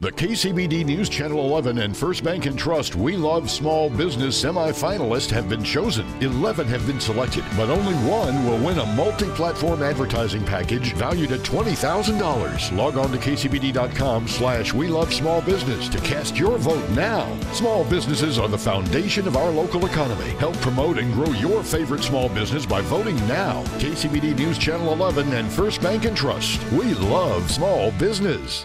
The KCBD News Channel 11 and First Bank and Trust We Love Small Business semifinalists have been chosen. 11 have been selected, but only one will win a multi-platform advertising package valued at $20,000. Log on to kcbd.com slash We Love Small Business to cast your vote now. Small businesses are the foundation of our local economy. Help promote and grow your favorite small business by voting now. KCBD News Channel 11 and First Bank and Trust. We love small business.